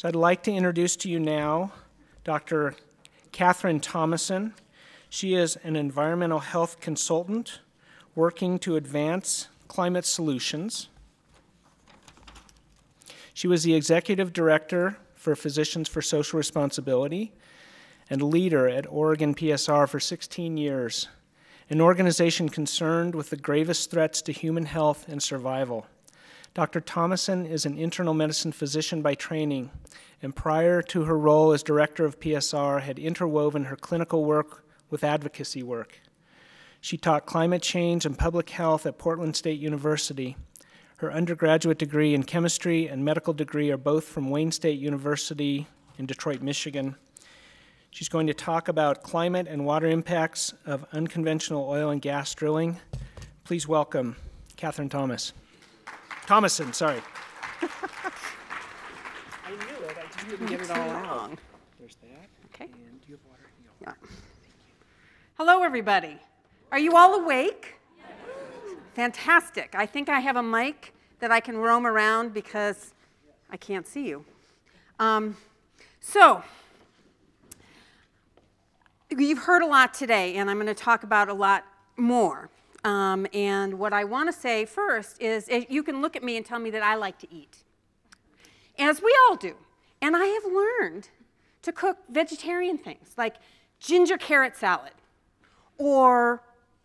So I'd like to introduce to you now Dr. Catherine Thomasson. She is an environmental health consultant working to advance climate solutions. She was the executive director for Physicians for Social Responsibility and leader at Oregon PSR for 16 years, an organization concerned with the gravest threats to human health and survival. Dr. Thomasson is an internal medicine physician by training, and prior to her role as director of PSR, had interwoven her clinical work with advocacy work. She taught climate change and public health at Portland State University. Her undergraduate degree in chemistry and medical degree are both from Wayne State University in Detroit, Michigan. She's going to talk about climate and water impacts of unconventional oil and gas drilling. Please welcome Catherine Thomas. Thomasson, sorry. I knew it, I just didn't get it all wrong. There's that. Okay. And do you have water? You Yeah. Hello, everybody. Are you all awake? Fantastic. I think I have a mic that I can roam around because I can't see you. Um, so, you've heard a lot today, and I'm going to talk about a lot more. Um, and what I want to say first is eh, you can look at me and tell me that I like to eat, as we all do. And I have learned to cook vegetarian things like ginger carrot salad or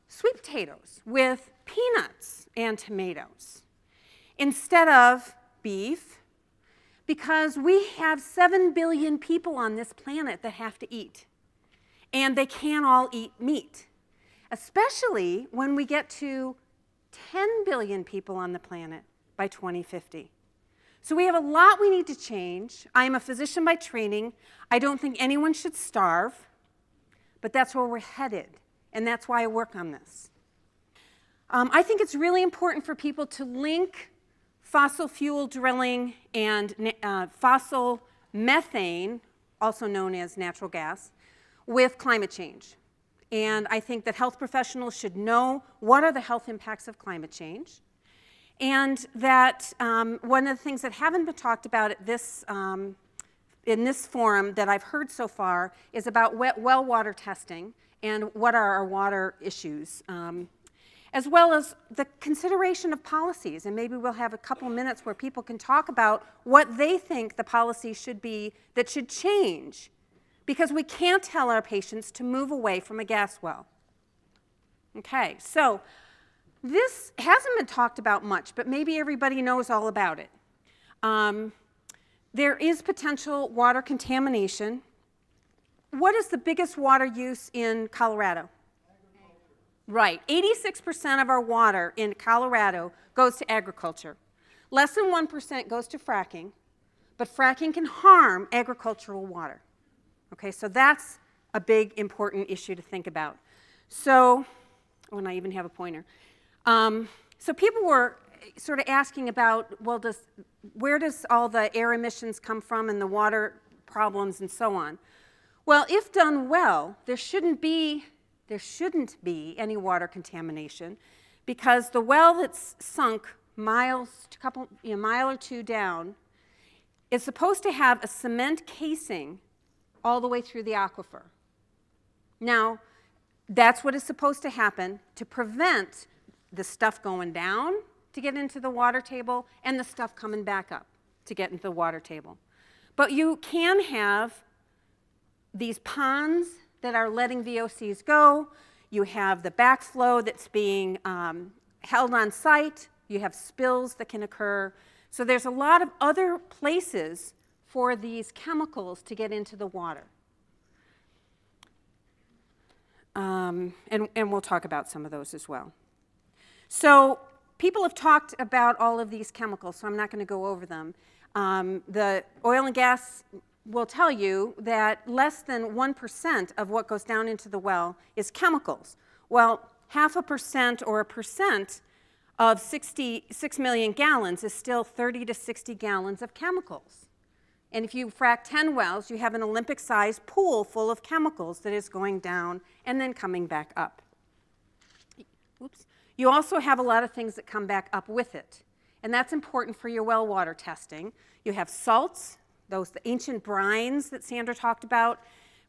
sweet potatoes with peanuts and tomatoes instead of beef because we have 7 billion people on this planet that have to eat. And they can't all eat meat, especially when we get to 10 billion people on the planet by 2050. So we have a lot we need to change. I am a physician by training. I don't think anyone should starve, but that's where we're headed, and that's why I work on this. Um, I think it's really important for people to link fossil fuel drilling and uh, fossil methane, also known as natural gas, with climate change. And I think that health professionals should know what are the health impacts of climate change. And that um, one of the things that haven't been talked about at this, um, in this forum that I've heard so far is about wet well water testing and what are our water issues. Um, as well as the consideration of policies. And maybe we'll have a couple minutes where people can talk about what they think the policy should be that should change. Because we can't tell our patients to move away from a gas well. Okay, so this hasn't been talked about much, but maybe everybody knows all about it. Um, there is potential water contamination. What is the biggest water use in Colorado? Right. 86% of our water in Colorado goes to agriculture. Less than 1% goes to fracking, but fracking can harm agricultural water. Okay, so that's a big important issue to think about. So, oh, I even have a pointer. Um, so people were sort of asking about, well, does, where does all the air emissions come from and the water problems and so on? Well, if done well, there shouldn't be there shouldn't be any water contamination because the well that's sunk miles, a couple, know, mile or two down is supposed to have a cement casing all the way through the aquifer. Now, that's what is supposed to happen to prevent the stuff going down to get into the water table and the stuff coming back up to get into the water table. But you can have these ponds that are letting VOCs go. You have the backflow that's being um, held on site. You have spills that can occur. So there's a lot of other places for these chemicals to get into the water. Um, and, and we'll talk about some of those as well. So people have talked about all of these chemicals, so I'm not going to go over them. Um, the oil and gas will tell you that less than 1% of what goes down into the well is chemicals. Well, half a percent or a percent of 66 million gallons is still 30 to 60 gallons of chemicals. And if you frack 10 wells, you have an Olympic-sized pool full of chemicals that is going down and then coming back up. Oops. You also have a lot of things that come back up with it. And that's important for your well water testing. You have salts, those the ancient brines that Sandra talked about,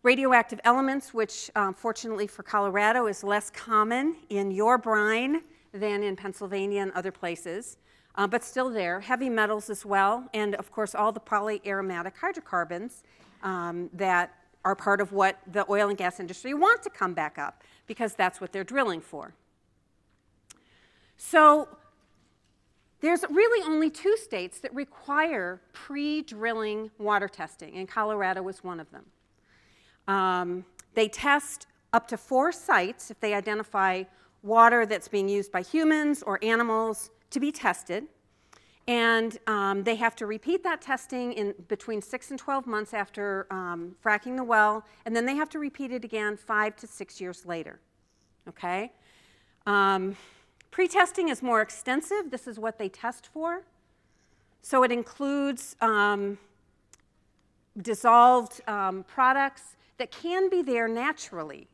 radioactive elements, which um, fortunately for Colorado is less common in your brine than in Pennsylvania and other places, uh, but still there. Heavy metals as well, and of course all the polyaromatic hydrocarbons um, that are part of what the oil and gas industry want to come back up because that's what they're drilling for. So there's really only two states that require pre-drilling water testing, and Colorado is one of them. Um, they test up to four sites if they identify water that's being used by humans or animals to be tested. And um, they have to repeat that testing in between 6 and 12 months after um, fracking the well, and then they have to repeat it again five to six years later. Okay? Um, Pre-testing is more extensive. This is what they test for. So it includes um, dissolved um, products that can be there naturally.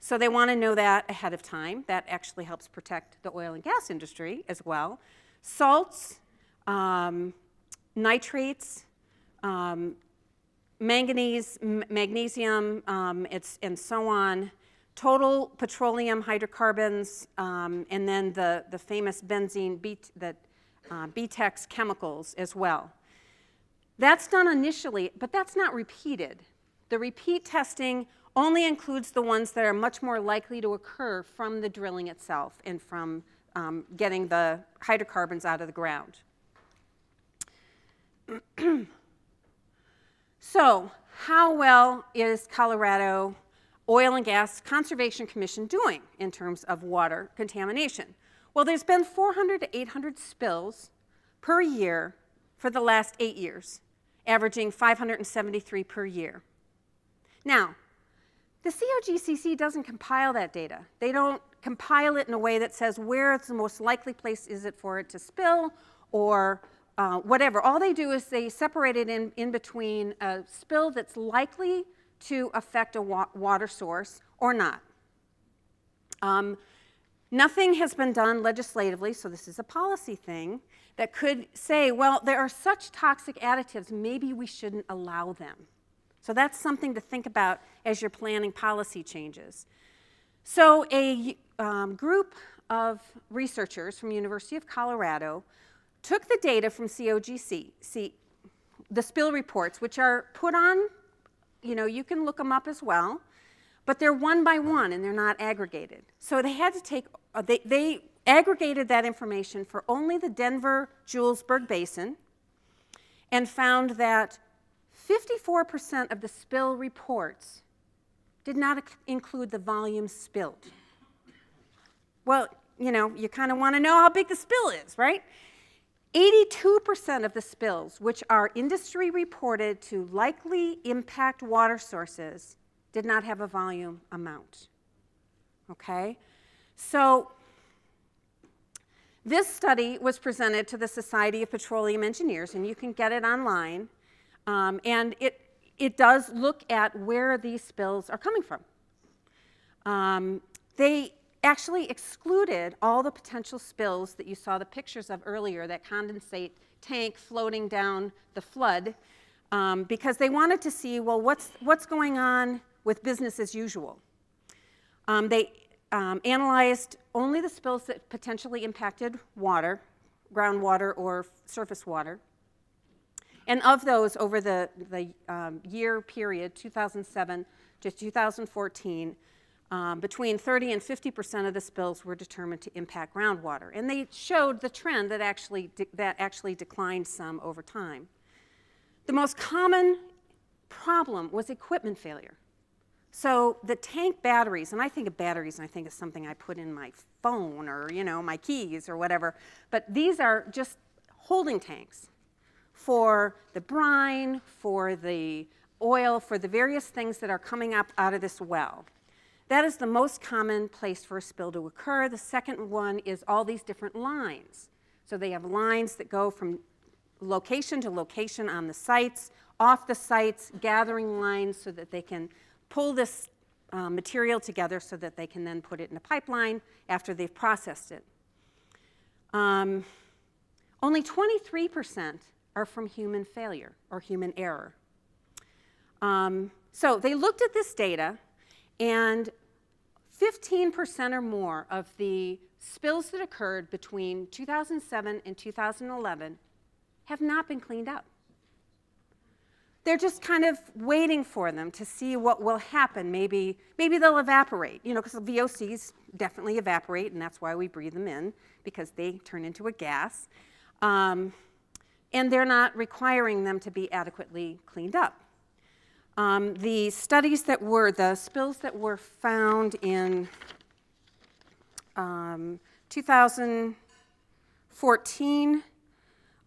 So they want to know that ahead of time. That actually helps protect the oil and gas industry as well. Salts, um, nitrates, um, manganese, magnesium, um, and so on total petroleum hydrocarbons, um, and then the, the famous benzene, the uh, BTEX chemicals as well. That's done initially, but that's not repeated. The repeat testing only includes the ones that are much more likely to occur from the drilling itself and from um, getting the hydrocarbons out of the ground. so, how well is Colorado Oil and Gas Conservation Commission doing in terms of water contamination? Well, there's been 400 to 800 spills per year for the last eight years, averaging 573 per year. Now, the COGCC doesn't compile that data. They don't compile it in a way that says where the most likely place is it for it to spill or uh, whatever. All they do is they separate it in, in between a spill that's likely to affect a wa water source or not. Um, nothing has been done legislatively, so this is a policy thing, that could say, well, there are such toxic additives, maybe we shouldn't allow them. So that's something to think about as you're planning policy changes. So a um, group of researchers from University of Colorado took the data from COGC, see, the spill reports, which are put on you know, you can look them up as well, but they're one by one and they're not aggregated. So they had to take, uh, they, they aggregated that information for only the Denver Julesburg Basin and found that 54% of the spill reports did not include the volume spilled. Well, you know, you kind of want to know how big the spill is, right? 82% of the spills, which are industry reported to likely impact water sources, did not have a volume amount. Okay? So, this study was presented to the Society of Petroleum Engineers, and you can get it online. Um, and it, it does look at where these spills are coming from. Um, they actually excluded all the potential spills that you saw the pictures of earlier, that condensate tank floating down the flood, um, because they wanted to see, well, what's, what's going on with business as usual? Um, they um, analyzed only the spills that potentially impacted water, groundwater or surface water. And of those, over the, the um, year period, 2007 to 2014, um, between 30 and 50 percent of the spills were determined to impact groundwater. And they showed the trend that actually, that actually declined some over time. The most common problem was equipment failure. So the tank batteries, and I think of batteries and I think of something I put in my phone or, you know, my keys or whatever, but these are just holding tanks for the brine, for the oil, for the various things that are coming up out of this well. That is the most common place for a spill to occur. The second one is all these different lines. So they have lines that go from location to location on the sites, off the sites, gathering lines so that they can pull this uh, material together so that they can then put it in a pipeline after they've processed it. Um, only 23% are from human failure or human error. Um, so they looked at this data, and 15% or more of the spills that occurred between 2007 and 2011 have not been cleaned up. They're just kind of waiting for them to see what will happen. Maybe, maybe they'll evaporate, you know, because VOCs definitely evaporate, and that's why we breathe them in, because they turn into a gas. Um, and they're not requiring them to be adequately cleaned up. Um, the studies that were, the spills that were found in um, 2014,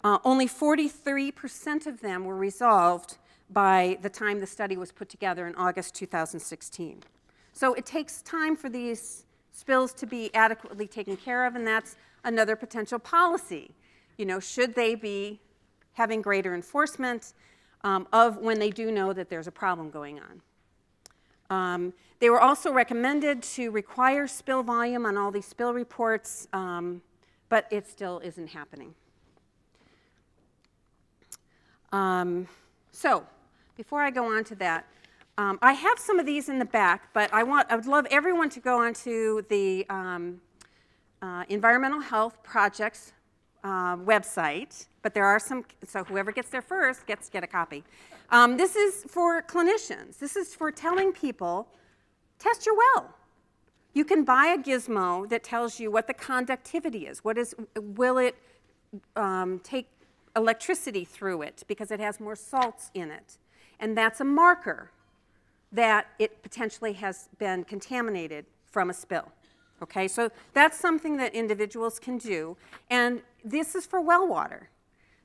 uh, only 43% of them were resolved by the time the study was put together in August 2016. So it takes time for these spills to be adequately taken care of, and that's another potential policy. You know, should they be having greater enforcement um, of when they do know that there's a problem going on? Um, they were also recommended to require spill volume on all these spill reports, um, but it still isn't happening. Um, so, before I go on to that, um, I have some of these in the back, but I, want, I would love everyone to go onto the um, uh, Environmental Health Projects uh, website, but there are some, so whoever gets there first gets to get a copy. Um, this is for clinicians. This is for telling people, test your well. You can buy a gizmo that tells you what the conductivity is. What is, will it um, take electricity through it because it has more salts in it? And that's a marker that it potentially has been contaminated from a spill. Okay, so that's something that individuals can do. And this is for well water.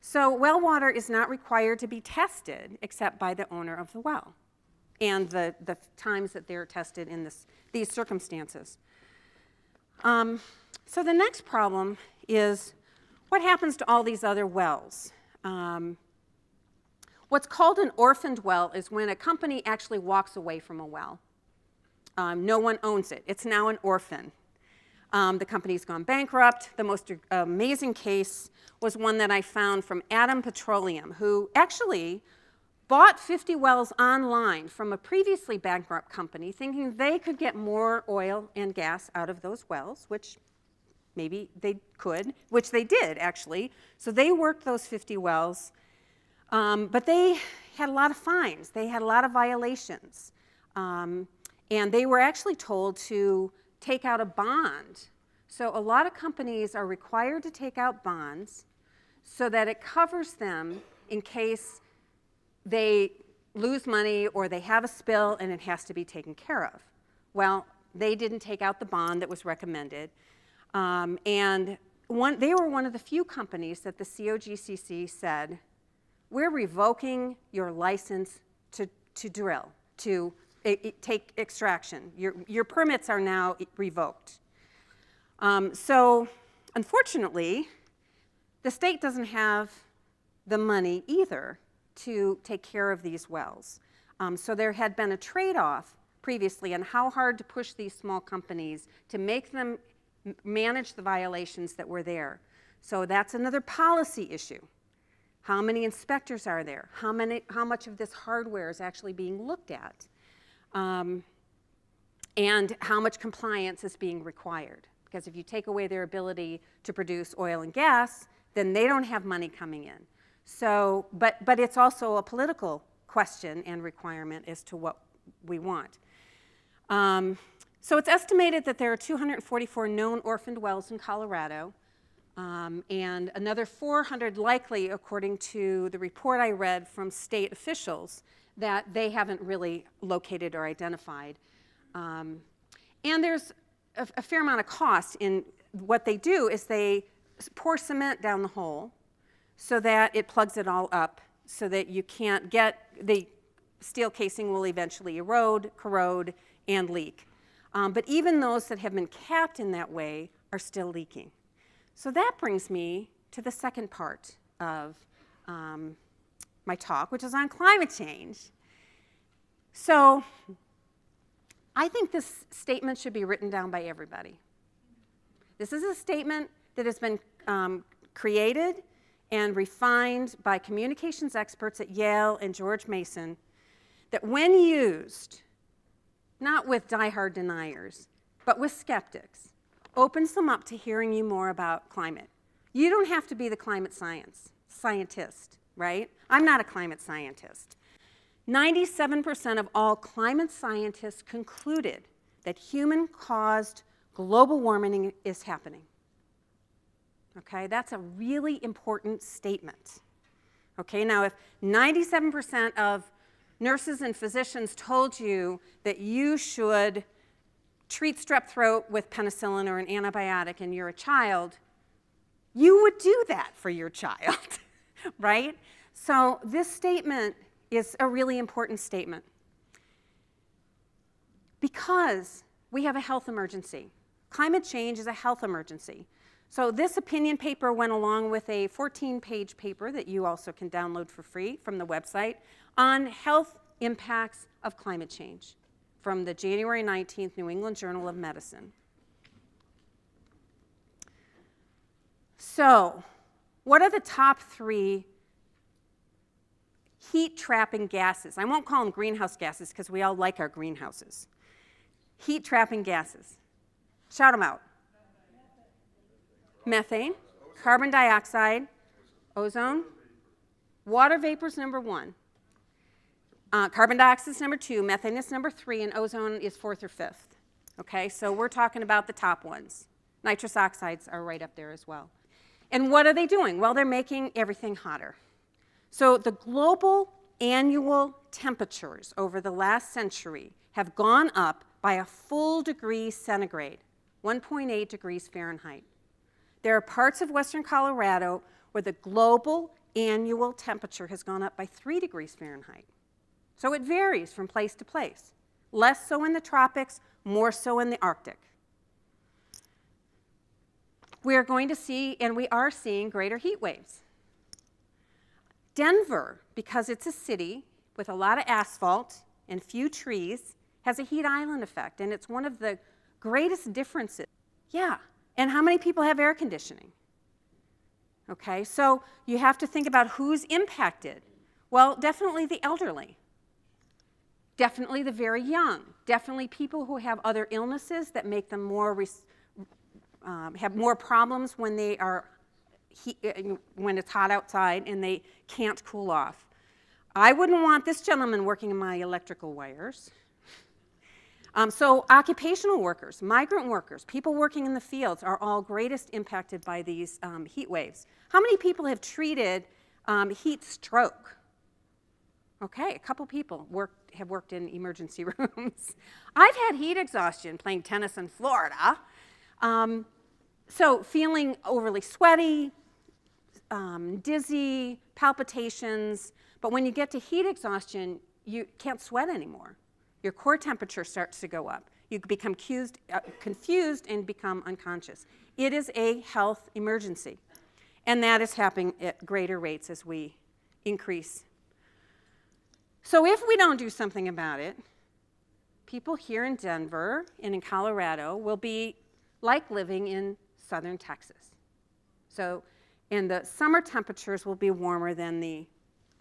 So well water is not required to be tested except by the owner of the well and the, the times that they're tested in this, these circumstances. Um, so the next problem is what happens to all these other wells? Um, what's called an orphaned well is when a company actually walks away from a well. Um, no one owns it. It's now an orphan. Um, the company's gone bankrupt. The most amazing case was one that I found from Atom Petroleum, who actually bought 50 wells online from a previously bankrupt company, thinking they could get more oil and gas out of those wells, which maybe they could, which they did actually. So they worked those 50 wells, um, but they had a lot of fines. They had a lot of violations. Um, and they were actually told to take out a bond. So a lot of companies are required to take out bonds so that it covers them in case they lose money or they have a spill and it has to be taken care of. Well, they didn't take out the bond that was recommended. Um, and one, they were one of the few companies that the COGCC said, we're revoking your license to, to drill, to take extraction. Your, your permits are now revoked. Um, so, unfortunately, the state doesn't have the money either to take care of these wells. Um, so there had been a trade-off previously on how hard to push these small companies to make them manage the violations that were there. So that's another policy issue. How many inspectors are there? How, many, how much of this hardware is actually being looked at? Um, and how much compliance is being required. Because if you take away their ability to produce oil and gas, then they don't have money coming in. So, but, but it's also a political question and requirement as to what we want. Um, so it's estimated that there are 244 known orphaned wells in Colorado, um, and another 400 likely, according to the report I read from state officials, that they haven't really located or identified. Um, and there's a, a, fair amount of cost in what they do is they pour cement down the hole so that it plugs it all up so that you can't get the steel casing will eventually erode, corrode, and leak. Um, but even those that have been capped in that way are still leaking. So that brings me to the second part of um, my talk, which is on climate change. So I think this statement should be written down by everybody. This is a statement that has been um, created and refined by communications experts at Yale and George Mason that when used, not with die-hard deniers, but with skeptics, opens them up to hearing you more about climate. You don't have to be the climate science scientist, right? I'm not a climate scientist. 97% of all climate scientists concluded that human caused global warming is happening. Okay, that's a really important statement. Okay, now if 97% of nurses and physicians told you that you should treat strep throat with penicillin or an antibiotic and you're a child, you would do that for your child, right? So this statement is a really important statement because we have a health emergency. Climate change is a health emergency. So this opinion paper went along with a 14-page paper that you also can download for free from the website on health impacts of climate change from the January 19th New England Journal of Medicine. So, what are the top three heat trapping gases? I won't call them greenhouse gases because we all like our greenhouses. Heat trapping gases. Shout them out methane, carbon dioxide, ozone, water vapor is number one. Uh, carbon dioxide is number two, methane is number three, and ozone is fourth or fifth. Okay, so we're talking about the top ones. Nitrous oxides are right up there as well. And what are they doing? Well, they're making everything hotter. So the global annual temperatures over the last century have gone up by a full degree centigrade, 1.8 degrees Fahrenheit. There are parts of western Colorado where the global annual temperature has gone up by 3 degrees Fahrenheit. So it varies from place to place. Less so in the tropics, more so in the Arctic. We are going to see, and we are seeing, greater heat waves. Denver, because it's a city with a lot of asphalt and few trees, has a heat island effect, and it's one of the greatest differences. Yeah, and how many people have air conditioning? Okay, so you have to think about who's impacted. Well, definitely the elderly, definitely the very young, definitely people who have other illnesses that make them more, um, have more problems when they are, uh, when it's hot outside and they can't cool off. I wouldn't want this gentleman working in my electrical wires. Um, so occupational workers, migrant workers, people working in the fields are all greatest impacted by these um, heat waves. How many people have treated um, heat stroke? Okay, a couple people worked, have worked in emergency rooms. I've had heat exhaustion playing tennis in Florida. Um, so feeling overly sweaty, um, dizzy, palpitations, but when you get to heat exhaustion, you can't sweat anymore your core temperature starts to go up. You become uh, confused and become unconscious. It is a health emergency. And that is happening at greater rates as we increase. So if we don't do something about it, people here in Denver and in Colorado will be like living in southern Texas. So, and the summer temperatures will be warmer than the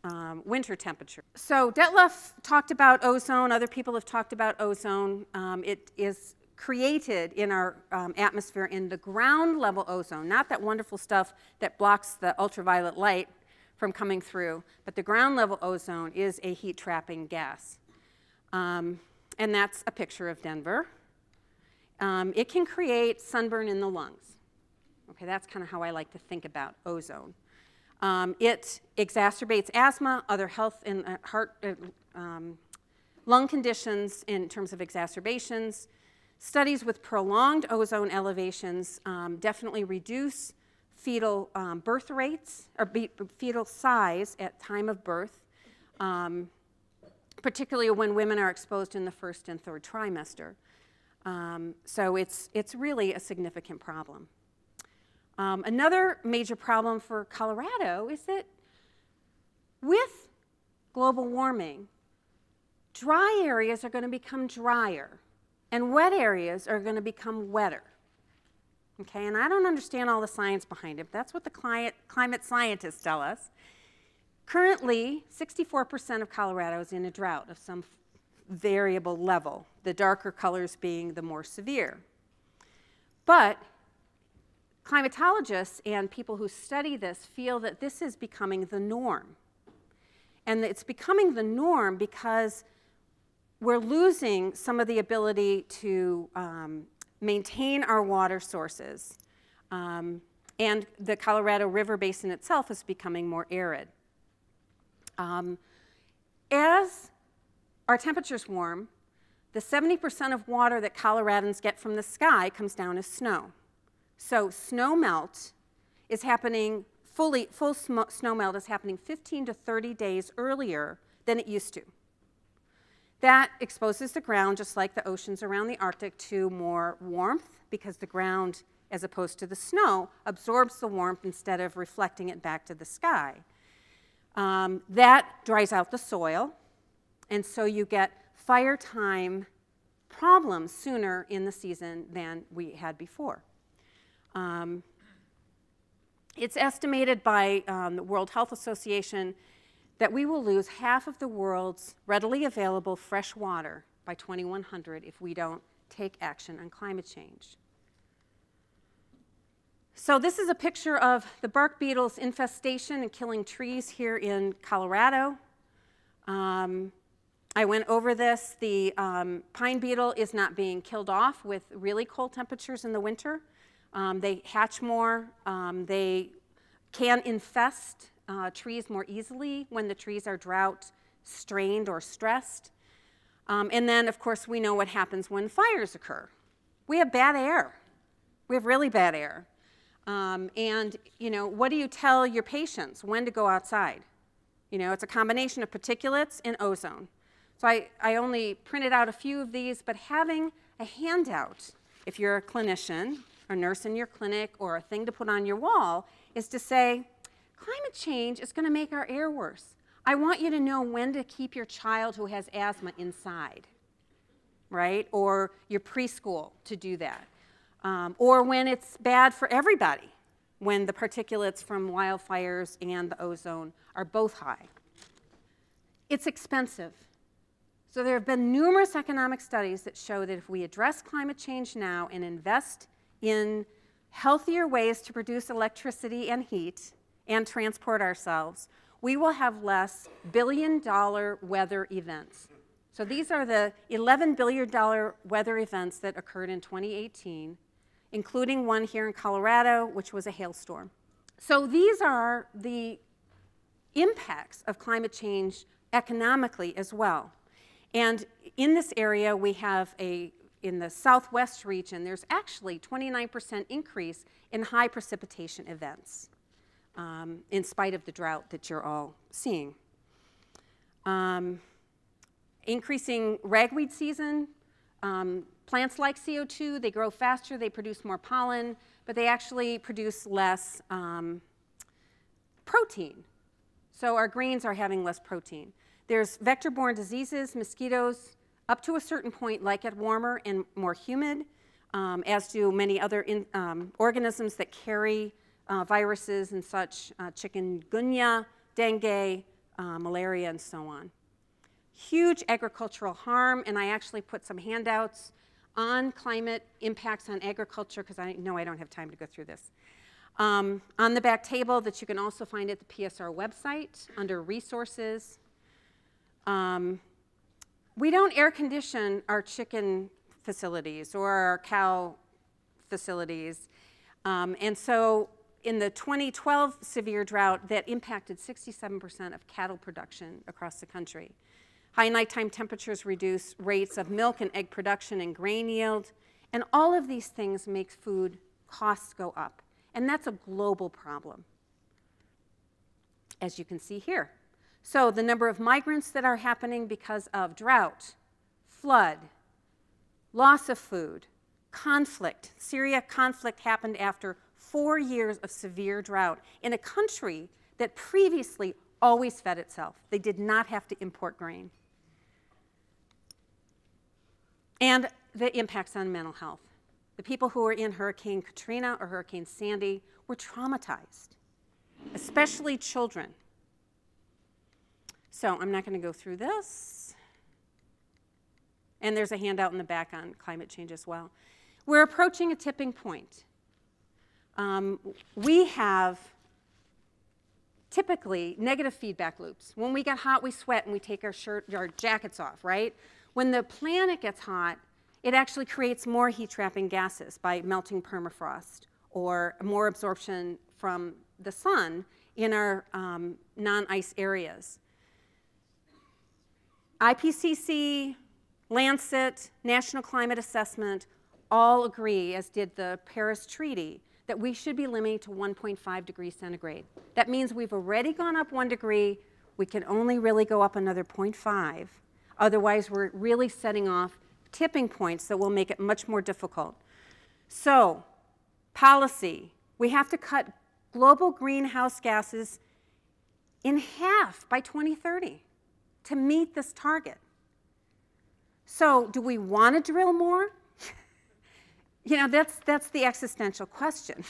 um, winter temperature. So Detlef talked about ozone. Other people have talked about ozone. Um, it is created in our um, atmosphere in the ground level ozone, not that wonderful stuff that blocks the ultraviolet light from coming through, but the ground level ozone is a heat trapping gas. Um, and that's a picture of Denver. Um, it can create sunburn in the lungs. Okay, that's kind of how I like to think about ozone. Um, it exacerbates asthma, other health and uh, heart, uh, um, lung conditions in terms of exacerbations. Studies with prolonged ozone elevations um, definitely reduce fetal um, birth rates or fetal size at time of birth, um, particularly when women are exposed in the first and third trimester. Um, so it's, it's really a significant problem. Um, another major problem for Colorado is that with global warming, dry areas are going to become drier and wet areas are going to become wetter. Okay, and I don't understand all the science behind it. That's what the climate, climate scientists tell us. Currently, 64% of Colorado is in a drought of some variable level, the darker colors being the more severe. But climatologists and people who study this feel that this is becoming the norm. And it's becoming the norm because we're losing some of the ability to um, maintain our water sources. Um, and the Colorado River Basin itself is becoming more arid. Um, as our temperatures warm, the 70% of water that Coloradans get from the sky comes down as snow. So snow melt is happening fully, full snow melt is happening 15 to 30 days earlier than it used to. That exposes the ground, just like the oceans around the Arctic, to more warmth because the ground, as opposed to the snow, absorbs the warmth instead of reflecting it back to the sky. Um, that dries out the soil, and so you get fire time problems sooner in the season than we had before. Um, it's estimated by um, the World Health Association that we will lose half of the world's readily available fresh water by 2100 if we don't take action on climate change. So this is a picture of the bark beetle's infestation and killing trees here in Colorado. Um, I went over this. The um, pine beetle is not being killed off with really cold temperatures in the winter. Um, they hatch more. Um, they can infest uh, trees more easily when the trees are drought strained or stressed. Um, and then, of course, we know what happens when fires occur. We have bad air. We have really bad air. Um, and, you know, what do you tell your patients when to go outside? You know, it's a combination of particulates and ozone. So I, I only printed out a few of these, but having a handout, if you're a clinician or nurse in your clinic or a thing to put on your wall, is to say, climate change is going to make our air worse. I want you to know when to keep your child who has asthma inside, right? Or your preschool to do that um, or when it's bad for everybody, when the particulates from wildfires and the ozone are both high. It's expensive. So there have been numerous economic studies that show that if we address climate change now and invest in healthier ways to produce electricity and heat and transport ourselves, we will have less billion dollar weather events. So these are the $11 billion weather events that occurred in 2018 including one here in Colorado, which was a hailstorm. So these are the impacts of climate change economically as well. And in this area, we have a, in the southwest region, there's actually 29% increase in high precipitation events, um, in spite of the drought that you're all seeing. Um, increasing ragweed season, um, Plants like CO2, they grow faster, they produce more pollen, but they actually produce less um, protein. So our greens are having less protein. There's vector-borne diseases, mosquitoes, up to a certain point like it warmer and more humid, um, as do many other in, um, organisms that carry uh, viruses and such, uh, chikungunya, dengue, uh, malaria, and so on. Huge agricultural harm, and I actually put some handouts on climate impacts on agriculture, because I know I don't have time to go through this. Um, on the back table that you can also find at the PSR website under resources. Um, we don't air condition our chicken facilities or our cow facilities. Um, and so in the 2012 severe drought, that impacted 67% of cattle production across the country. High nighttime temperatures reduce rates of milk and egg production and grain yield. And all of these things make food costs go up. And that's a global problem, as you can see here. So the number of migrants that are happening because of drought, flood, loss of food, conflict. Syria conflict happened after four years of severe drought in a country that previously always fed itself. They did not have to import grain and the impacts on mental health. the people who were in Hurricane Katrina or Hurricane Sandy were traumatized, especially children. So I'm not going to go through this. And there's a handout in the back on climate change as well. We're approaching a tipping point. Um, we have typically negative feedback loops. When we get hot, we sweat and we take our shirt, our jackets off, right? When the planet gets hot, it actually creates more heat trapping gases by melting permafrost or more absorption from the sun in our um, non ice areas. IPCC, Lancet, National Climate Assessment all agree, as did the Paris Treaty, that we should be limiting to 1.5 degrees centigrade. That means we've already gone up one degree, we can only really go up another 0.5. Otherwise, we're really setting off tipping points that will make it much more difficult. So, policy we have to cut global greenhouse gases in half by 2030 to meet this target. So, do we want to drill more? you know, that's, that's the existential question.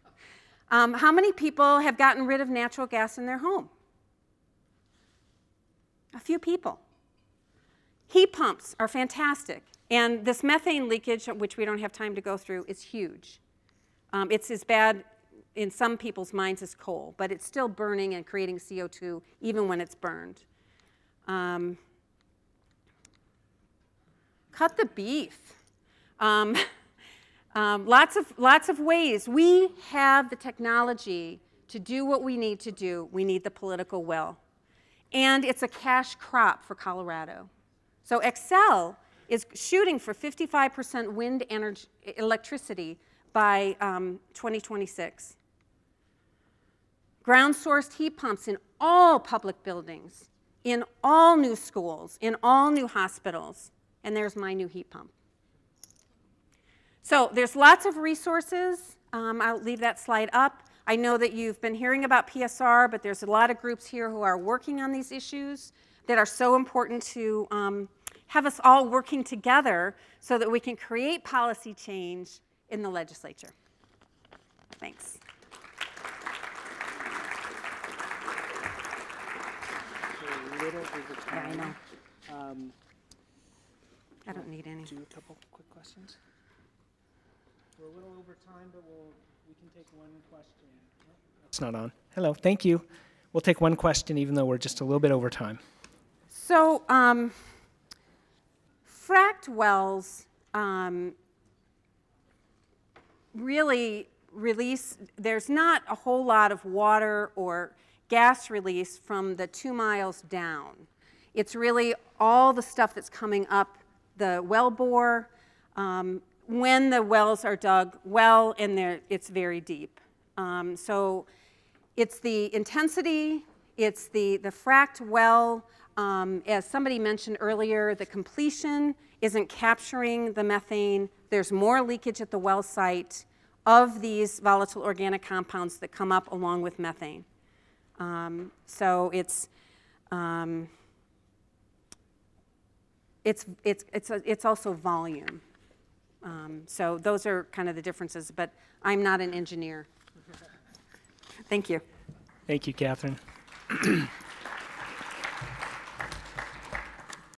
um, how many people have gotten rid of natural gas in their home? A few people. Heat pumps are fantastic. And this methane leakage, which we don't have time to go through, is huge. Um, it's as bad in some people's minds as coal, but it's still burning and creating CO2 even when it's burned. Um, cut the beef. Um, um, lots, of, lots of ways. We have the technology to do what we need to do. We need the political will. And it's a cash crop for Colorado. So Xcel is shooting for 55% wind energy, electricity by um, 2026. Ground sourced heat pumps in all public buildings, in all new schools, in all new hospitals. And there's my new heat pump. So there's lots of resources. Um, I'll leave that slide up. I know that you've been hearing about PSR, but there's a lot of groups here who are working on these issues that are so important to um, have us all working together so that we can create policy change in the legislature. Thanks. A little over Yeah, I know. Um, I don't need any. do a couple quick questions. We're a little over time, but we'll, we can take one question. It's not on. Hello, thank you. We'll take one question even though we're just a little bit over time. So, um, fracked wells um, really release, there's not a whole lot of water or gas release from the two miles down. It's really all the stuff that's coming up the well bore um, when the wells are dug well and it's very deep. Um, so it's the intensity, it's the, the fracked well. Um, as somebody mentioned earlier, the completion isn't capturing the methane. There's more leakage at the well site of these volatile organic compounds that come up along with methane. Um, so it's, um, it's, it's, it's, a, it's also volume. Um, so those are kind of the differences, but I'm not an engineer. Thank you. Thank you, Catherine.